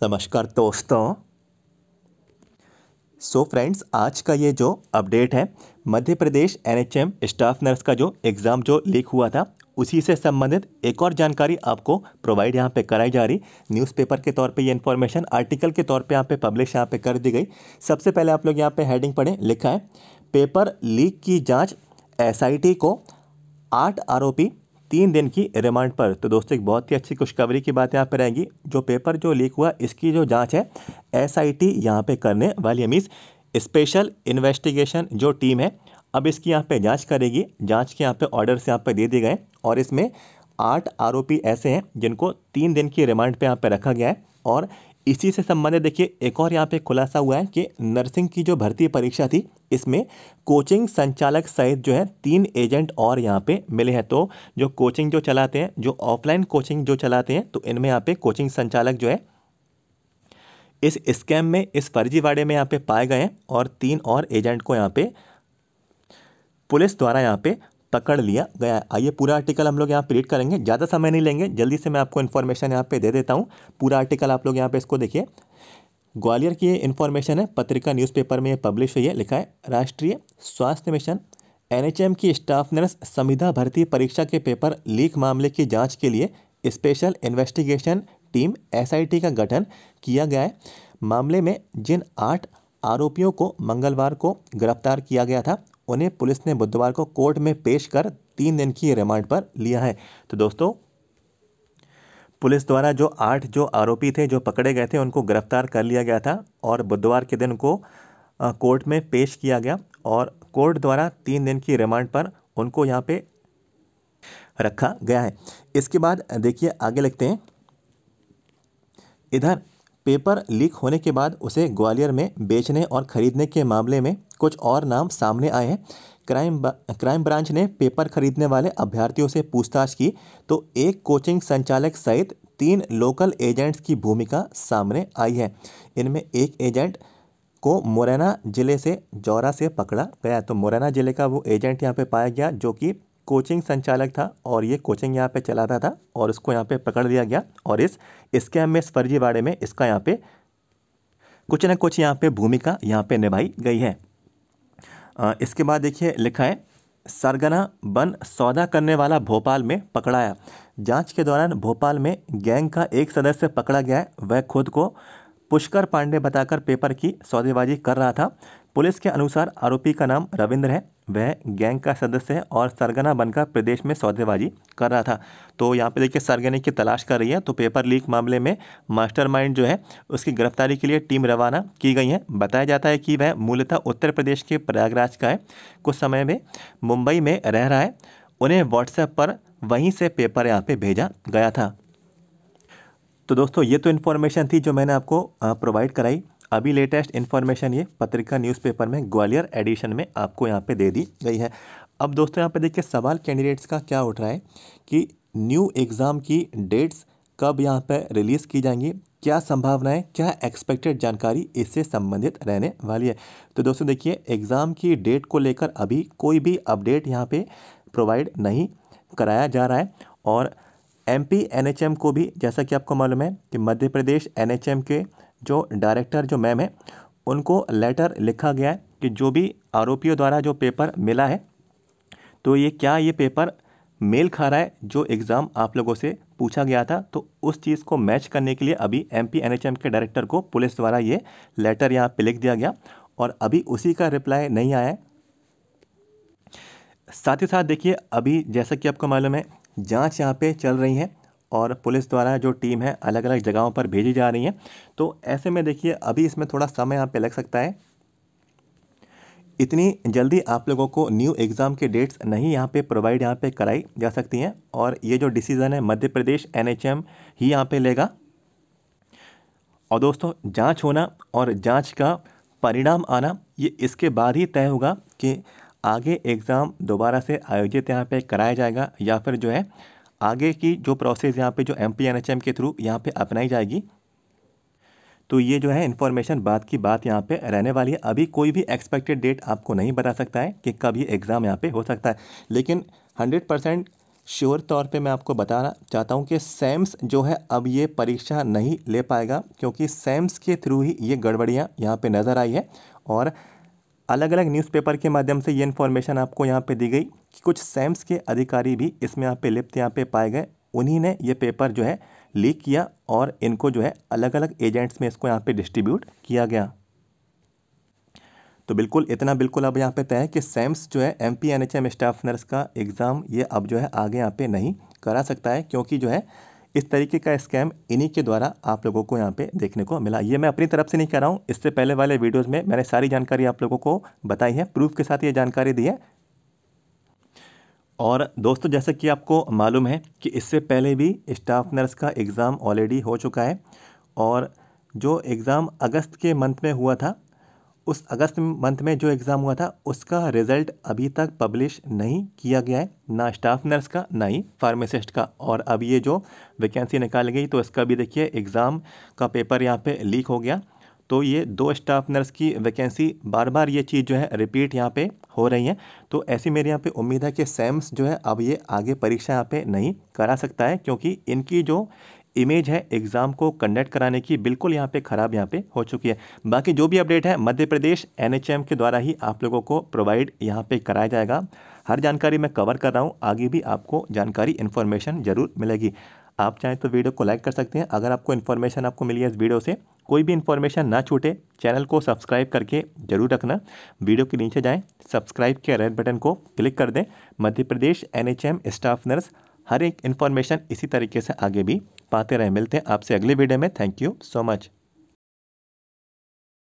नमस्कार दोस्तों। So friends आज का ये जो अपडेट है, Madhya Pradesh NHM staff nurse का जो एग्ज़ाम जो लीक हुआ था, उसी से संबंधित एक और जानकारी आपको प्रोवाइड यहाँ पे कराई जा रही। न्यूज़पेपर के तौर पे ये इन्फॉर्मेशन आर्टिकल के तौर पे यहाँ पे पब्लिश यहाँ पे कर दी गई। सबसे पहले आप लोग यहाँ पे हेडिंग पढ़ें, लिखा है, पेपर लीक की जाँच एस को आठ आरोपी तीन दिन की रिमांड पर। तो दोस्तों, एक बहुत ही अच्छी खुशखबरी की बात यहाँ पर रहेगी। जो पेपर, जो लीक हुआ, इसकी जो जाँच है एसआईटी यहाँ पर करने वाली मीन्स स्पेशल इन्वेस्टिगेशन जो टीम है, अब इसकी यहाँ पे जाँच करेगी। जाँच के यहाँ पे ऑर्डर्स यहाँ पे दे दिए गए और इसमें आठ आरोपी ऐसे हैं जिनको तीन दिन की रिमांड पे यहाँ पे रखा गया है और इसी से संबंधित देखिए, एक और यहाँ पे खुलासा हुआ है कि नर्सिंग की जो भर्ती परीक्षा थी, इसमें कोचिंग संचालक सहित जो है तीन एजेंट और यहाँ पे मिले हैं। तो जो कोचिंग जो चलाते हैं, जो ऑफलाइन कोचिंग जो चलाते हैं तो इनमें यहाँ पे कोचिंग संचालक जो है, इस स्कैम में, इस फर्जीवाड़े में यहाँ पे पाए गए हैं और तीन और एजेंट को यहाँ पे पुलिस द्वारा यहाँ पे पकड़ लिया, गया। आइए, पूरा आर्टिकल हम लोग यहाँ पे रीड करेंगे। ज़्यादा समय नहीं लेंगे, जल्दी से मैं आपको इन्फॉर्मेशन यहाँ पे दे देता हूँ। पूरा आर्टिकल आप लोग यहाँ पे इसको देखिए। ग्वालियर की ये इन्फॉर्मेशन है, पत्रिका न्यूज़पेपर में ये पब्लिश हुई है, लिखा है, राष्ट्रीय स्वास्थ्य मिशन, एनएचएम की स्टाफ नर्स संविधा भर्ती परीक्षा के पेपर लीक मामले की जाँच के लिए स्पेशल इन्वेस्टिगेशन टीम एसआईटी का गठन किया गया है। मामले में जिन आठ आरोपियों को मंगलवार को गिरफ़्तार किया गया था उन्हें पुलिस ने बुधवार को कोर्ट में पेश कर तीन दिन की रिमांड पर लिया है। तो दोस्तों, पुलिस द्वारा जो आठ जो आरोपी थे जो पकड़े गए थे, उनको गिरफ़्तार कर लिया गया था और बुधवार के दिन को कोर्ट में पेश किया गया और कोर्ट द्वारा तीन दिन की रिमांड पर उनको यहाँ पे रखा गया है। इसके बाद देखिए, आगे लिखते हैं। इधर पेपर लीक होने के बाद उसे ग्वालियर में बेचने और खरीदने के मामले में कुछ और नाम सामने आए हैं। क्राइम क्राइम ब्रांच ने पेपर खरीदने वाले अभ्यर्थियों से पूछताछ की तो एक कोचिंग संचालक सहित तीन लोकल एजेंट्स की भूमिका सामने आई है। इनमें एक एजेंट को मुरैना ज़िले से, जौरा से पकड़ा गया। तो मुरैना ज़िले का वो एजेंट यहाँ पे पाया गया, जो कि कोचिंग संचालक था और ये कोचिंग यहाँ पे चलाता था और उसको यहाँ पे पकड़ लिया गया और इस स्कैम में इस फर्जीवाड़े में इसका यहाँ पे कुछ ना कुछ यहाँ पे भूमिका यहाँ पे निभाई गई है। आ, इसके बाद देखिए लिखा है सरगना बन सौदा करने वाला भोपाल में पकड़ाया। जाँच के दौरान भोपाल में गैंग का एक सदस्य पकड़ा गया है। वह खुद को पुष्कर पांडे बताकर पेपर की सौदेबाजी कर रहा था। पुलिस के अनुसार आरोपी का नाम रविंद्र है। वह गैंग का सदस्य है और सरगना बनकर प्रदेश में सौदेबाजी कर रहा था। तो यहाँ पे देखिए सरगने की तलाश कर रही है। तो पेपर लीक मामले में मास्टरमाइंड जो है, उसकी गिरफ्तारी के लिए टीम रवाना की गई है। बताया जाता है कि वह मूलतः उत्तर प्रदेश के प्रयागराज का है। कुछ समय में मुंबई में रह रहा है। उन्हें व्हाट्सएप पर वहीं से पेपर यहाँ पर भेजा गया था। तो दोस्तों, ये तो इन्फॉर्मेशन थी जो मैंने आपको प्रोवाइड कराई। अभी लेटेस्ट इन्फॉर्मेशन ये पत्रिका न्यूज़पेपर में ग्वालियर एडिशन में आपको यहाँ पे दे दी गई है। अब दोस्तों यहाँ पे देखिए, सवाल कैंडिडेट्स का क्या उठ रहा है कि न्यू एग्ज़ाम की डेट्स कब यहाँ पर रिलीज़ की जाएँगी, क्या संभावनाएँ, क्या एक्सपेक्टेड जानकारी इससे संबंधित रहने वाली है। तो दोस्तों देखिए एग्ज़ाम की डेट को लेकर अभी कोई भी अपडेट यहाँ पे प्रोवाइड नहीं कराया जा रहा है। और एम पी को भी जैसा कि आपको मालूम है कि मध्य प्रदेश एनएचएम के जो डायरेक्टर जो मैम है, उनको लेटर लिखा गया है कि जो भी आरोपियों द्वारा जो पेपर मिला है तो ये क्या ये पेपर मेल खा रहा है, जो एग्ज़ाम आप लोगों से पूछा गया था तो उस चीज़ को मैच करने के लिए अभी एम पी के डायरेक्टर को पुलिस द्वारा ये लेटर यहाँ पे लिख दिया गया और अभी उसी का रिप्लाई नहीं आया साथ ही साथ देखिए, अभी जैसा कि आपको मालूम है, जाँच यहाँ पे चल रही है। और पुलिस द्वारा जो टीम है अलग अलग जगहों पर भेजी जा रही है। तो ऐसे में देखिए, अभी इसमें थोड़ा समय यहाँ पे लग सकता है। इतनी जल्दी आप लोगों को न्यू एग्ज़ाम के डेट्स नहीं यहाँ पे प्रोवाइड यहाँ पे कराई जा सकती हैं और ये जो डिसीज़न है मध्य प्रदेश एनएचएम ही यहाँ पे लेगा। और दोस्तों, जाँच होना और जाँच का परिणाम आना, ये इसके बाद ही तय होगा कि आगे एग्ज़ाम दोबारा से आयोजित यहाँ पे कराया जाएगा या फिर जो है आगे की जो प्रोसेस यहाँ पे जो M P N H M के थ्रू यहाँ पे अपनाई जाएगी। तो ये जो है इन्फॉर्मेशन बात की बात यहाँ पे रहने वाली है। अभी कोई भी एक्सपेक्टेड डेट आपको नहीं बता सकता है कि कब ये एग्ज़ाम यहाँ पे हो सकता है। लेकिन हंड्रेड परसेंट श्योर तौर पे मैं आपको बताना चाहता हूँ कि सैम्स जो है अब ये परीक्षा नहीं ले पाएगा, क्योंकि सैम्स के थ्रू ही ये गड़बड़ियाँ यहाँ पे नज़र आई है। और अलग अलग न्यूज़पेपर के माध्यम से ये इन्फॉर्मेशन आपको यहाँ पे दी गई कि कुछ सैम्स के अधिकारी भी इसमें यहाँ पे लिप्त यहाँ पे पाए गए। उन्हीं ने ये पेपर जो है लीक किया और इनको जो है अलग अलग एजेंट्स में इसको यहाँ पे डिस्ट्रीब्यूट किया गया। तो बिल्कुल, इतना बिल्कुल अब यहाँ पे तय है कि सैम्स जो है M P N H M staff nurse का एग्ज़ाम ये अब जो है आगे यहाँ पे नहीं करा सकता है, क्योंकि जो है इस तरीके का स्कैम इन्हीं के द्वारा आप लोगों को यहाँ पे देखने को मिला। ये मैं अपनी तरफ़ से नहीं कह रहा हूँ, इससे पहले वाले वीडियोज़ में मैंने सारी जानकारी आप लोगों को बताई है, प्रूफ के साथ ये जानकारी दी है। और दोस्तों, जैसा कि आपको मालूम है कि इससे पहले भी स्टाफ नर्स का एग्ज़ाम ऑलरेडी हो चुका है और जो एग्ज़ाम अगस्त के मंथ में हुआ था उस अगस्त मंथ में जो एग्ज़ाम हुआ था, उसका रिज़ल्ट अभी तक पब्लिश नहीं किया गया है, ना स्टाफ नर्स का, ना ही फार्मासिस्ट का। और अब ये जो वैकेंसी निकाली गई तो इसका भी देखिए एग्ज़ाम का पेपर यहाँ पे लीक हो गया। तो ये दो स्टाफ नर्स की वैकेंसी बार बार ये चीज़ जो है रिपीट यहाँ पे हो रही है। तो ऐसी मेरे यहाँ पे उम्मीद है कि सैम्स जो है, अब ये आगे परीक्षा यहाँ पे नहीं करा सकता है, क्योंकि इनकी जो इमेज है एग्ज़ाम को कंडक्ट कराने की बिल्कुल यहाँ पे ख़राब यहाँ पे हो चुकी है। बाकी जो भी अपडेट है, मध्य प्रदेश एनएचएम के द्वारा ही आप लोगों को प्रोवाइड यहाँ पे कराया जाएगा। हर जानकारी मैं कवर कर रहा हूँ, आगे भी आपको जानकारी इन्फॉर्मेशन ज़रूर मिलेगी। आप चाहें तो वीडियो को लाइक कर सकते हैं। अगर आपको इन्फॉर्मेशन आपको मिली है इस वीडियो से, कोई भी इन्फॉर्मेशन ना छूटे चैनल को सब्सक्राइब करके ज़रूर रखना। वीडियो के नीचे जाएँ सब्सक्राइब के रेड बटन को क्लिक कर दें। Madhya Pradesh NHM staff nurse हर एक इन्फॉर्मेशन इसी तरीके से आगे भी पाते रहें। मिलते हैं आपसे अगले वीडियो में। Thank you so much